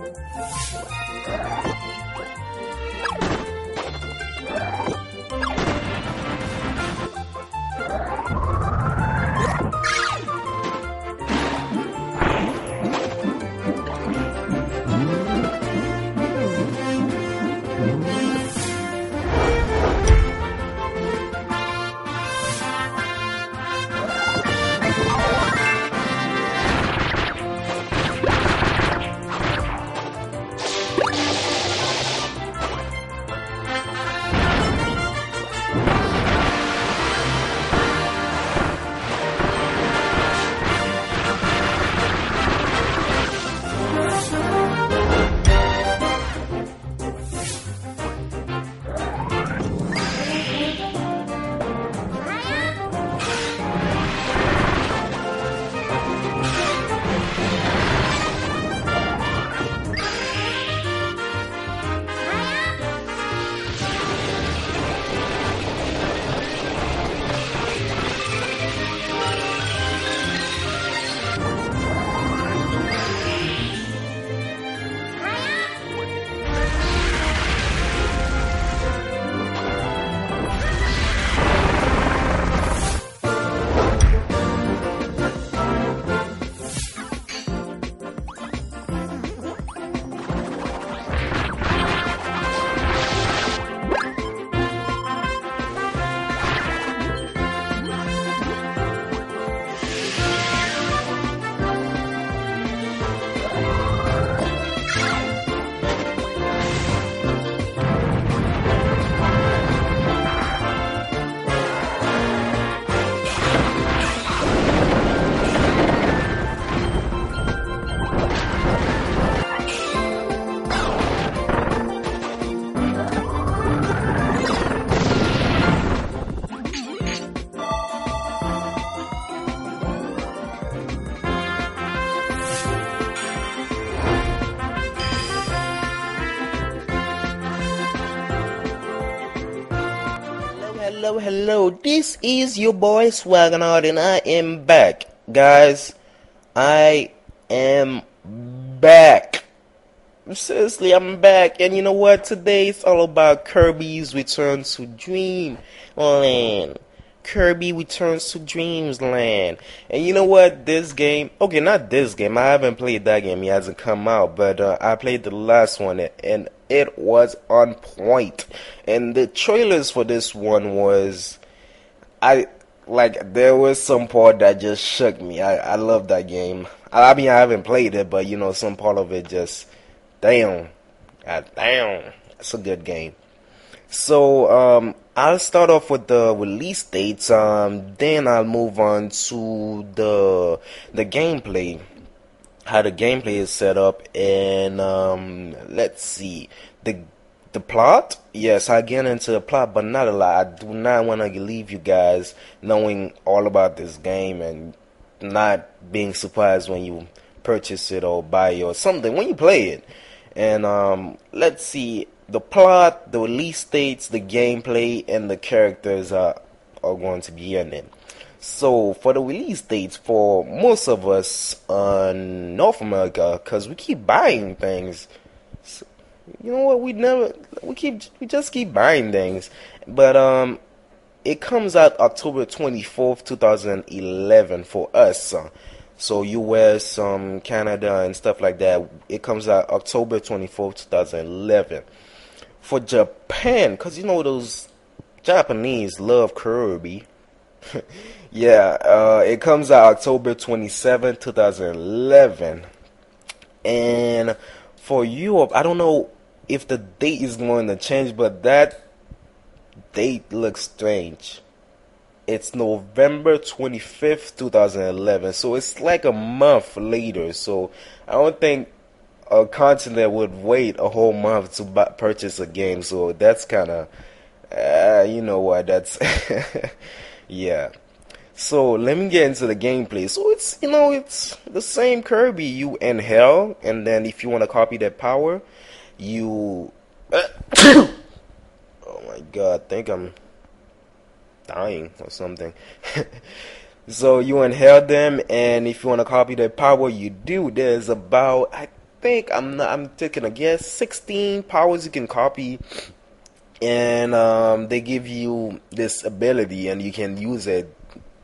Yeah. Hello, hello. This is your boy Swaggernaut, and I am back, guys. I am back. Seriously, I'm back, and you know what? Today it's all about Kirby's Return to Dream Land. Kirby Returns to Dream Land. And you know what? This game, okay, not this game. I haven't played that game. It hasn't come out, but uh, I played the last one, and it was on point. And the trailers for this one was, I like there was some part that just shook me. I I love that game. I, I mean, I haven't played it, but you know, some part of it just, damn, God damn, it's a good game. So um, I'll start off with the release dates. Um, then I'll move on to the the gameplay, how the gameplay is set up, and um, let's see the the plot. Yes, I get into the plot, but not a lot. I do not want to leave you guys knowing all about this game and not being surprised when you purchase it or buy it or something when you play it. And um, let's see the plot, the release dates, the gameplay, and the characters are are going to be in it. So for the release dates for most of us in North America, because we keep buying things. So, you know what? We never we keep we just keep buying things, but um, it comes out October twenty fourth, two thousand eleven for us. Uh, so US, um, Canada, and stuff like that. It comes out October twenty fourth, two thousand eleven for Japan, because you know those Japanese love Kirby. yeah, uh, it comes out October 27, 2011. And for Europe, I don't know if the date is going to change, but that date looks strange. It's November 25th, 2011. So it's like a month later. So I don't think a continent would wait a whole month to buy, purchase a game. So that's kind of, uh, you know what? That's yeah. So let me get into the gameplay. So it's you know it's the same Kirby. You inhale, and then if you want to copy that power, you. oh my god! I think I'm dying or something. so you inhale them, and if you want to copy that power, you do. There's about I think I'm not, I'm taking a guess. 16 powers you can copy, and um, they give you this ability, and you can use it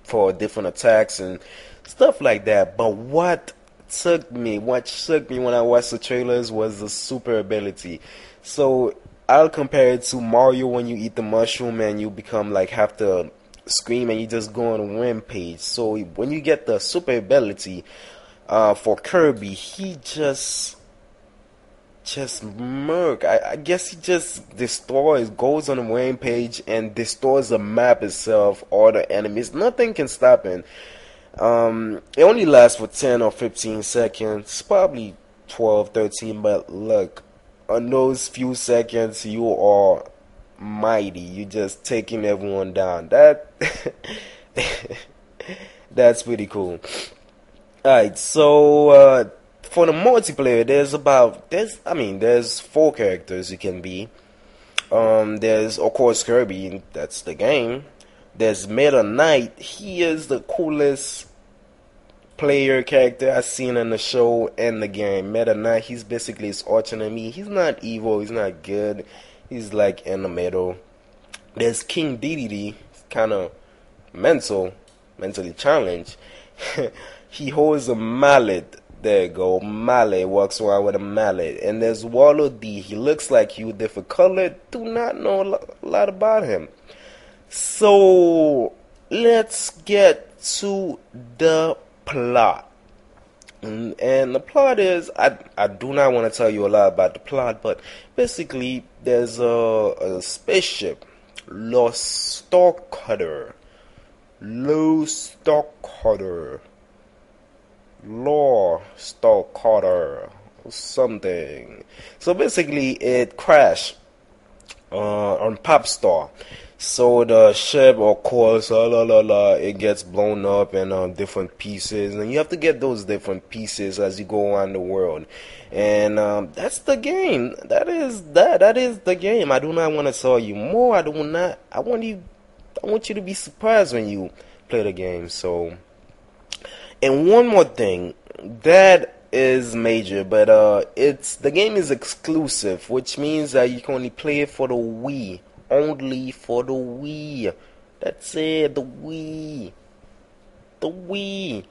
for different attacks and stuff like that. But what took me, what shook me when I watched the trailers was the super ability. So I'll compare it to Mario when you eat the mushroom and you become like have to scream and you just go on a rampage. So when you get the super ability uh, for Kirby, he just just murk. I, I, guess he just destroys, goes on a rampage and destroys the map itself all the enemies. Nothing can stop him. Um, it only lasts for 10 or 15 seconds, probably 12, 13, but look, on those few seconds, you are mighty. You're just taking everyone down. That that's pretty cool. Alright, so uh, for the multiplayer, there's about there's I mean there's four characters you can be. Um, there's of course Kirby, that's the game. There's Meta Knight. He is the coolest player character I've seen in the show and the game. Meta Knight, he's basically his arch enemy. He's not evil, he's not good. He's like in the middle. There's King Dedede, kind of mental, mentally challenged. he holds a mallet. There you go, mallet. Walks around with a mallet. And there's Waddle Dee. He looks like you, different color. Do not know a lot about him. So let's get to the plot. And, the plot is I I do not want to tell you a lot about the plot, but basically there's a, a spaceship, Lost Starcutter, Lost Starcutter, Law Starcutter, something. So basically, it crashed uh, on Popstar so the ship, of course, la la la it gets blown up in uh, different pieces, and you have to get those different pieces as you go around the world. And um, that's the game. That is that. That is the game. I do not want to tell you more. I do not. I want you. I want you to be surprised when you play the game. So, and one more thing, that is major, but uh, it's the game is exclusive, which means that you can only play it for the Wii only for the Wii. That's it, the Wii. The Wii.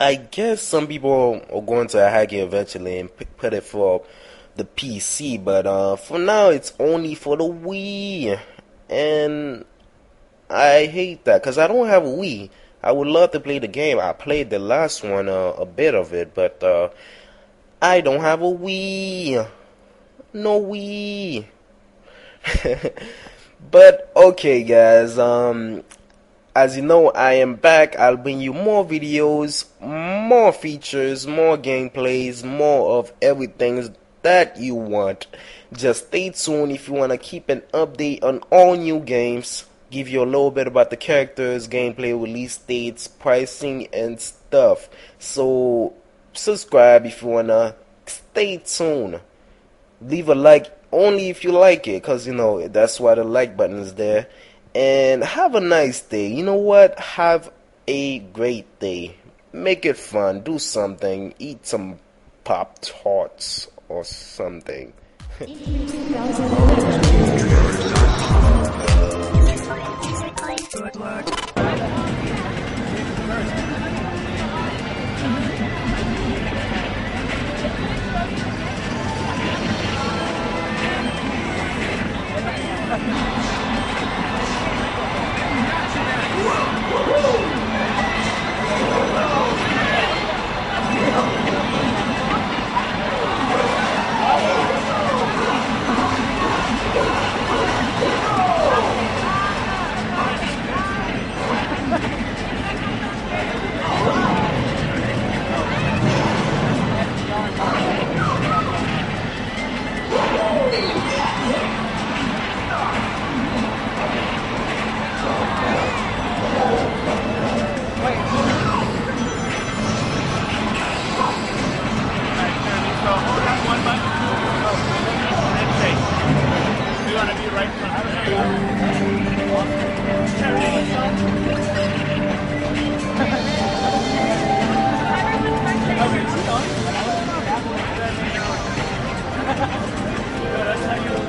I guess some people are going to hack it eventually and put it for the PC, but uh, for now it's only for the Wii. And I hate that because I don't have a Wii. I would love to play the game. I played the last one, uh, a bit of it, but uh, I don't have a Wii. No Wii. but okay guys um as you know I am back I'll bring you more videos more features more gameplays more of everything that you want just stay tuned if you want to keep an update on all new games give you a little bit about the characters gameplay release dates pricing and stuff. So subscribe if you want to stay tuned. Leave a like only if you like it because you know that's why the like button is there. And have a nice day. You know what? Have a great day. Make it fun. Do something. Eat some pop tarts or something Good luck. 来一个，好，再来一个，再来一个，再来一个，再来一个，再来一个，再来一个，再来一个。